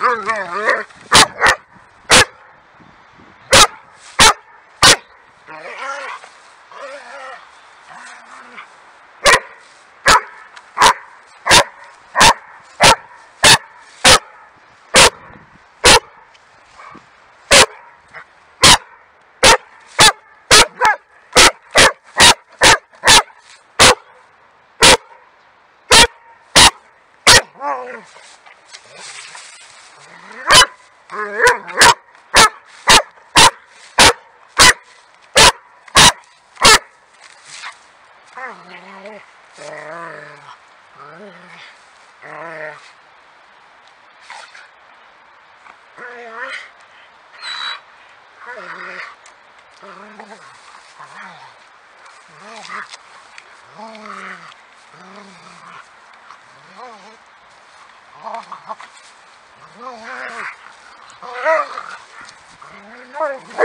I'm going to go. Oh, first.